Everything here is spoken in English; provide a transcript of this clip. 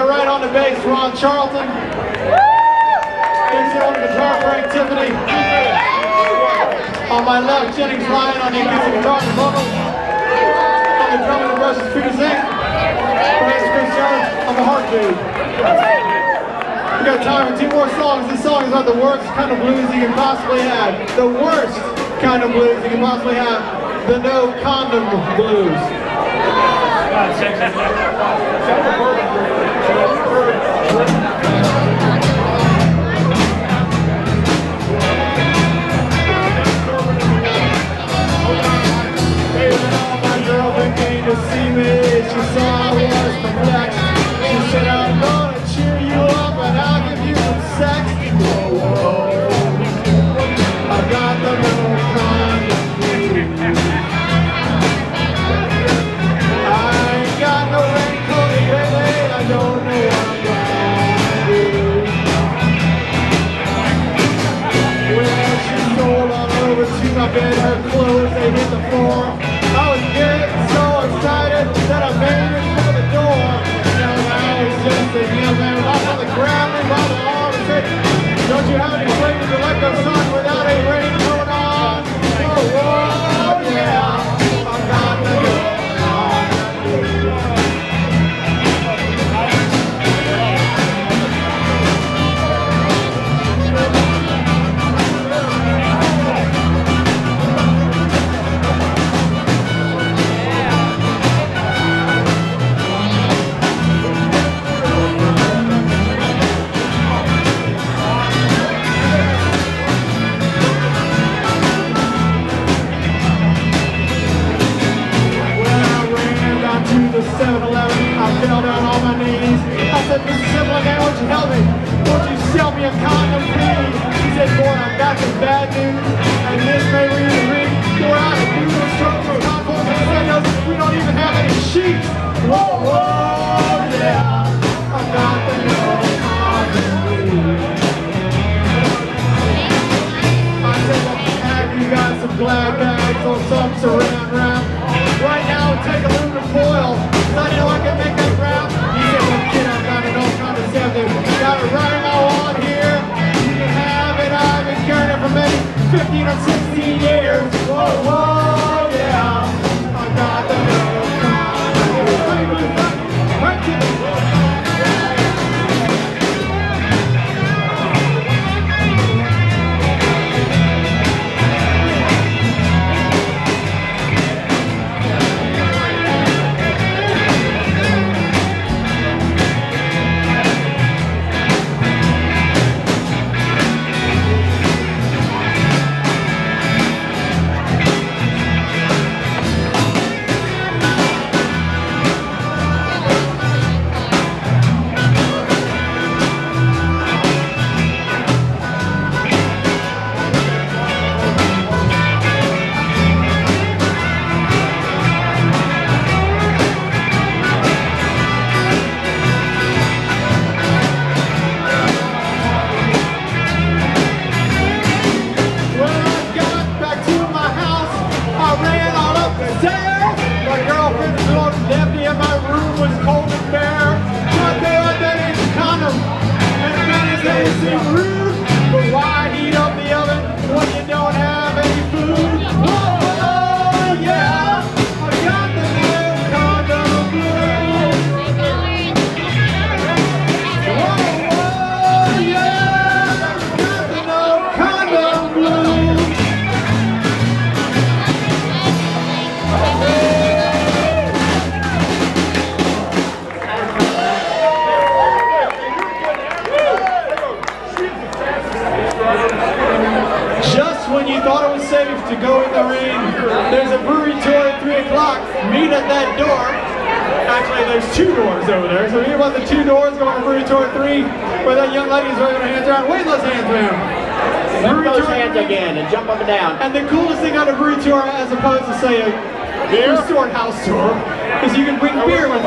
my right on the bass, Ron Charlton. Dixie on the guitar, Frank Tiffany. On my left, Jennings Ryan on the acoustic guitar. On the drum and the brushes, Peter Zink. Bass, Chris Jones on the heartbeat. We got time for two more songs. This song is about the worst kind of blues you can possibly have. The worst kind of blues you can possibly have. The no condom blues. Saw I you let go got some bad news, and this may be the ring. We're out of needle strokes for condoms and sandals. We don't even have any sheets. Whoa, whoa, yeah. I got the no condom blues. I said, have you got some glad bags or some saran wrap? The stairs. My girlfriend was empty and my room was Meet at that door. Actually, there's two doors over there. So meet about the two doors going to brewery tour 3, where that young lady's waving her hands around. Wave those hands, ma'am. Lift those hands 3. again and jump up and down. And the coolest thing on a brewery tour, as opposed to say a resort house tour, is you can bring beer with